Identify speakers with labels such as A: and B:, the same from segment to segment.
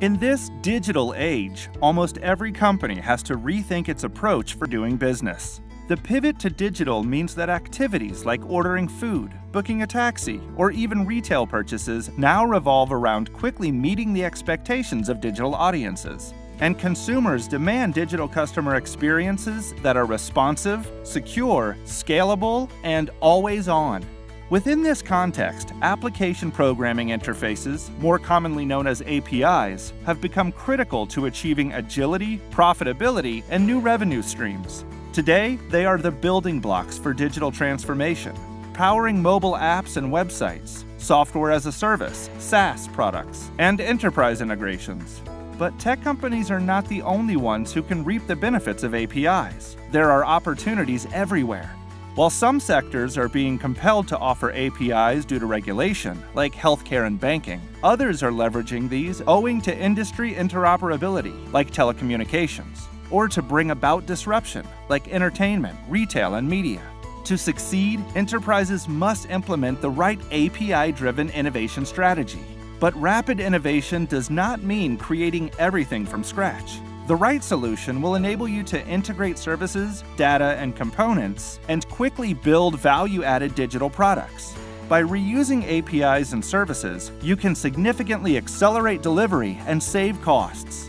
A: In this digital age, almost every company has to rethink its approach for doing business. The pivot to digital means that activities like ordering food, booking a taxi, or even retail purchases now revolve around quickly meeting the expectations of digital audiences. And consumers demand digital customer experiences that are responsive, secure, scalable, and always on. Within this context, application programming interfaces, more commonly known as APIs, have become critical to achieving agility, profitability, and new revenue streams. Today, they are the building blocks for digital transformation, powering mobile apps and websites, software as a service, SaaS products, and enterprise integrations. But tech companies are not the only ones who can reap the benefits of APIs. There are opportunities everywhere. While some sectors are being compelled to offer APIs due to regulation, like healthcare and banking, others are leveraging these owing to industry interoperability, like telecommunications, or to bring about disruption, like entertainment, retail, and media. To succeed, enterprises must implement the right API driven innovation strategy. But rapid innovation does not mean creating everything from scratch. The right solution will enable you to integrate services, data, and components and quickly build value added digital products. By reusing APIs and services, you can significantly accelerate delivery and save costs.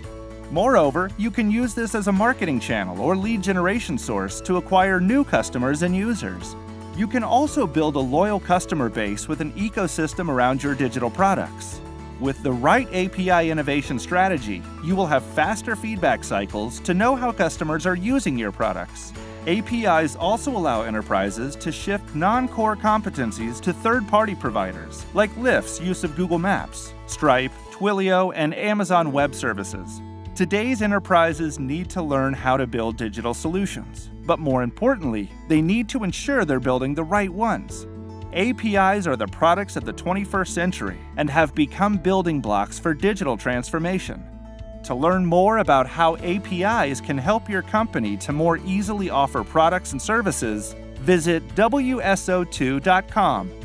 A: Moreover, you can use this as a marketing channel or lead generation source to acquire new customers and users. You can also build a loyal customer base with an ecosystem around your digital products. With the right API innovation strategy, you will have faster feedback cycles to know how customers are using your products. APIs also allow enterprises to shift non core competencies to third party providers, like Lyft's use of Google Maps, Stripe, Twilio, and Amazon Web Services. Today's enterprises need to learn how to build digital solutions, but more importantly, they need to ensure they're building the right ones. APIs are the products of the 21st century and have become building blocks for digital transformation. To learn more about how APIs can help your company to more easily offer products and services, visit WSO2.com